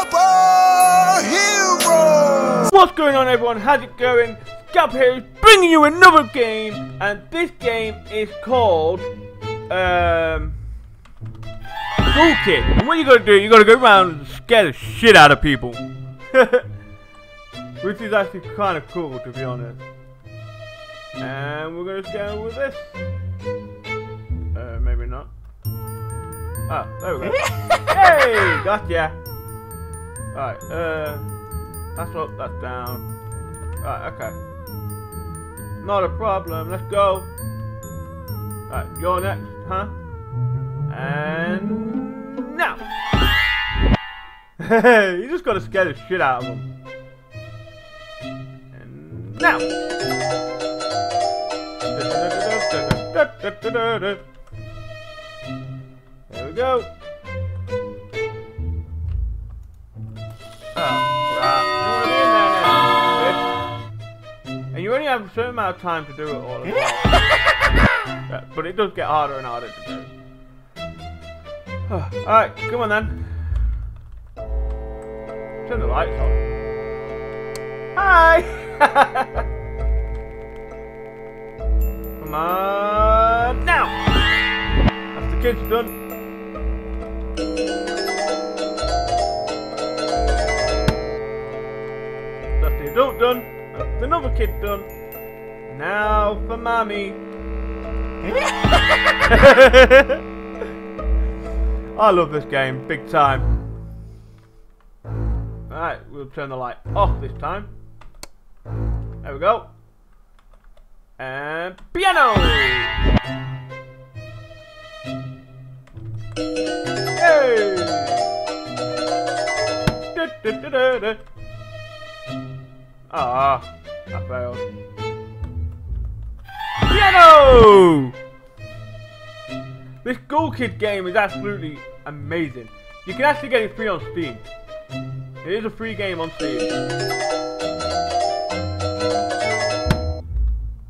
ScalperHero! What's going on everyone? How's it going? Gab here is bringing you another game and this game is called um Ghoul Kid. And what you gotta do, you gotta go around and scare the shit out of people. Which is actually kinda cool to be honest. And we're gonna scare them with this. Uh maybe not. Ah, there we go. hey! Gotcha! Alright, uh that's up, that's down. Right, okay. Not a problem, let's go. Right, you're next, huh? And now! you just gotta scare the shit out of them. And now! There we go. Have a certain amount of time to do it all. Yeah, but it does get harder and harder to do. Alright, come on then. Turn the lights on. Hi! come on now! That's the kids done. That's the adult done. That's another kid done. Now for mommy. I love this game, big time. Alright, we'll turn the light off this time. There we go. And piano! Hey! Ah, I failed. Piano! This Ghoul Kid game is absolutely amazing. You can actually get it free on Steam. It is a free game on Steam.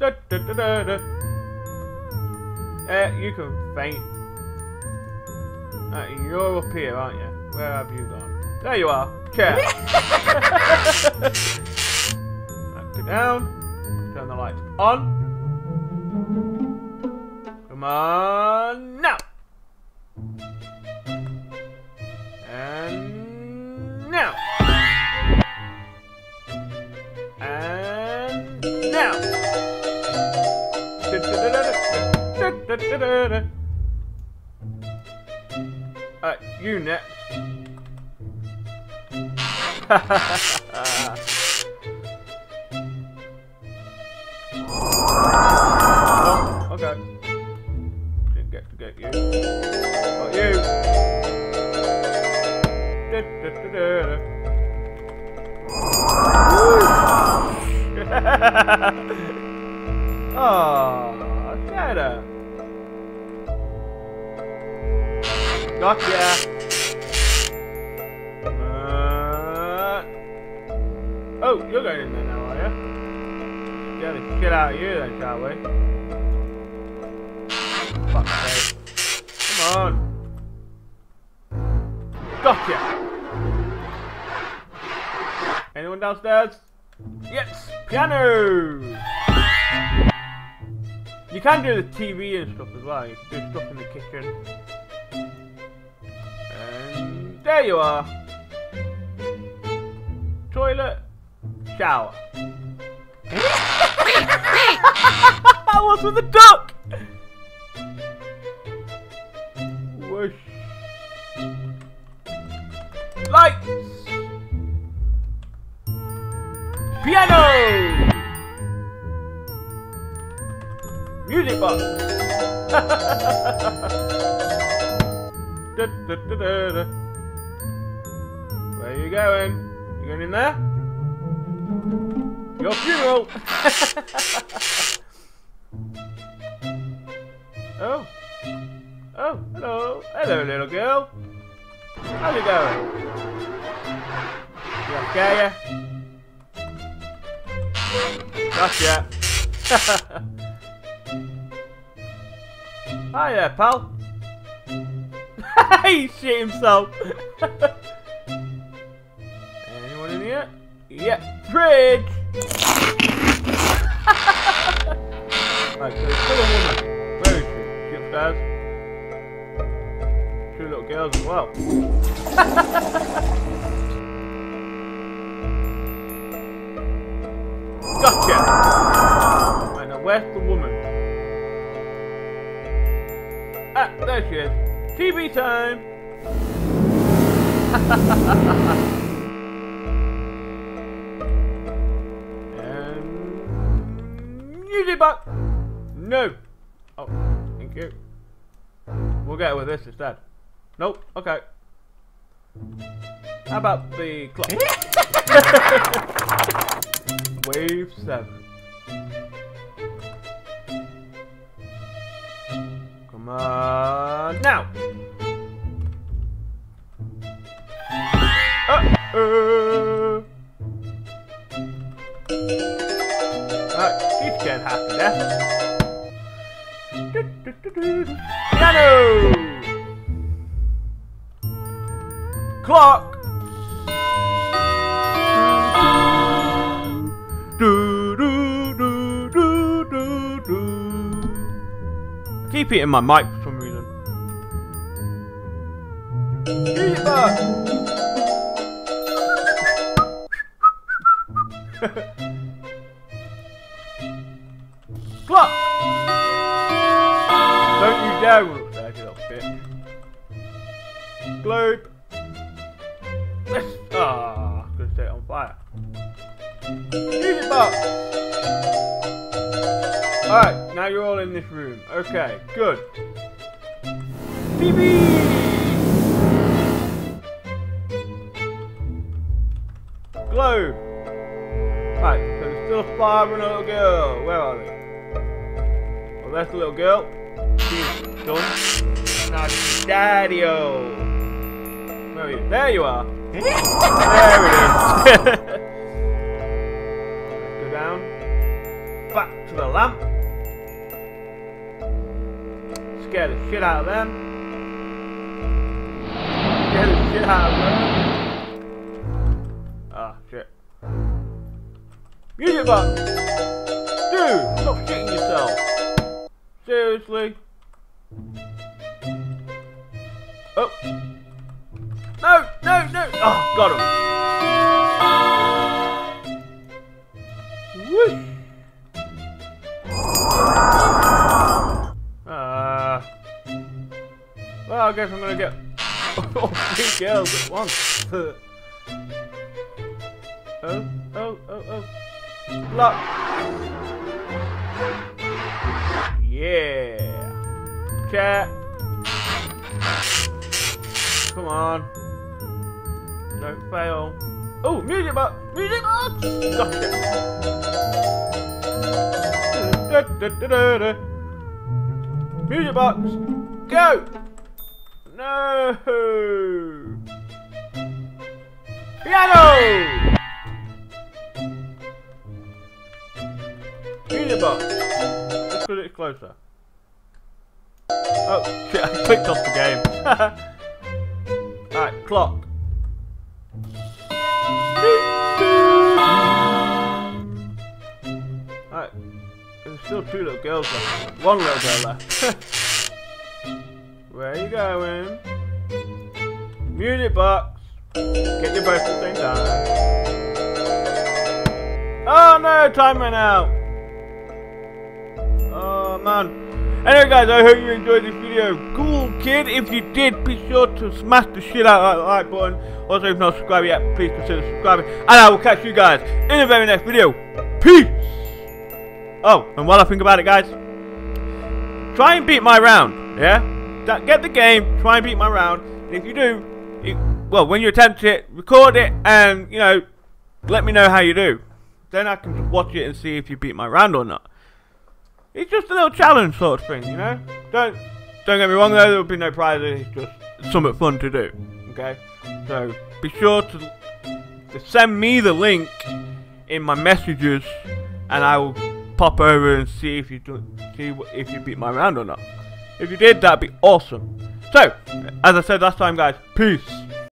Da, da, da. Uh, you can faint. Uh, you're up here, aren't you? Where have you gone? There you are. Chair. It down. Turn the lights on. Come on now. And now. And now. Uh, you next. Didn't get to get you. Got you. Da, da, da, da, da. oh, Shadow. Gotcha. Oh, you're going in there now, are you? Get shit out of you then, shall we? On. Gotcha. Anyone downstairs? Yes, piano. You can do the TV and stuff as well. You can do stuff in the kitchen. And there you are. Toilet, shower. What's with the duck? Whoosh. Lights. Piano. Music box. Da, da. Where you going? You going in there? Your funeral! oh. Hello. Hello, little girl. How's it going? You okay, yeah? Gotcha. Hiya, pal. he shit himself. Anyone in here? Yep, yeah, fridge! As well. gotcha! Right, now where's the woman? Ah, there she is. TV time! and music box. No. Oh, thank you. We'll get with this instead. Nope. Okay. How about the clock? Wave seven. Come on now. Uh-oh. Alright, she's getting do, do. Piano! Clock! Do, do, do, do, do, do. I keep hitting my mic for some reason. Eat! Clock! Don't you dare run upstairs, you little bitch. Globe! Ah, gonna set it on fire. Music box! Alright, now you're all in this room. Okay, good. TV! Globe! Right, so there's still a father and a little girl. Where are they? Well, that's the little girl. She's done. Now Daddy-o. Where are you? There you are. There it is. Go down. Back to the lamp. Scare the shit out of them. Scare the shit out of them. Ah, shit. Music box! Dude, stop shitting yourself! Seriously? Oh! No! Oh, got him! Whoosh! Ah. well, I guess I'm gonna get all three girls at once. oh, oh, oh, oh. Block. Yeah. Chat. Come on. Don't fail. Oh, music box! Music box! Da. Music box! Go! No! Piano! Music box. Let's put it closer. Oh shit! I clicked off the game. Alright, clock. Alright, there's still two little girls left. One little girl left. Where are you going? Music box. Get your both at the same time. Oh no, time ran out. Oh man. Anyway guys, I hope you enjoyed this video. Ghoul Kid, if you did, be sure to smash the shit out of that like button. Also, if not subscribed yet, please consider subscribing. And I will catch you guys in the very next video. Peace! Oh, and while I think about it guys, try and beat my round, yeah? Get the game, try and beat my round. And if you do, well, when you attempt it, record it and, you know, let me know how you do. Then I can watch it and see if you beat my round or not. It's just a little challenge sort of thing, you know? Don't don't get me wrong though, there'll be no prizes, it's just something fun to do. Okay? So be sure to, to send me the link in my messages and I will pop over and see if you do, see if you beat my round or not. If you did, that'd be awesome. So, as I said last time guys, peace.